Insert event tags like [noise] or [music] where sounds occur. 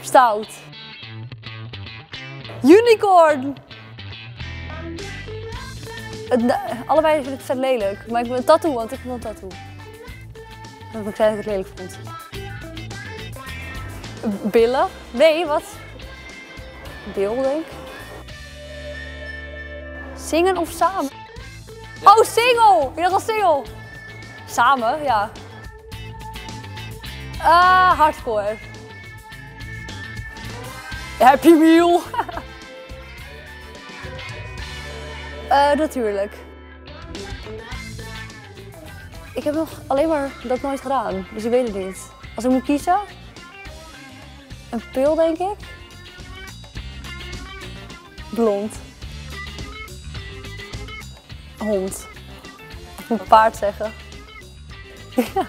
Stout. Unicorn. Het, allebei vind ik het vet lelijk. Maar ik wil een tattoo, want ik wil een tattoo. Dat ik zei dat ik het lelijk vond. Billen? Nee, wat? Bil, denk ik. Zingen of samen? Oh, single! Je dacht al single. Samen, ja. Ah, hardcore. Happy Meal. [laughs] Eh, natuurlijk. Ik heb nog alleen maar dat nooit gedaan, dus ik weet het niet. Als ik moet kiezen, een pil denk ik. Blond. Hond. Ik moet paard zeggen. [laughs] Ja.